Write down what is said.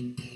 can do.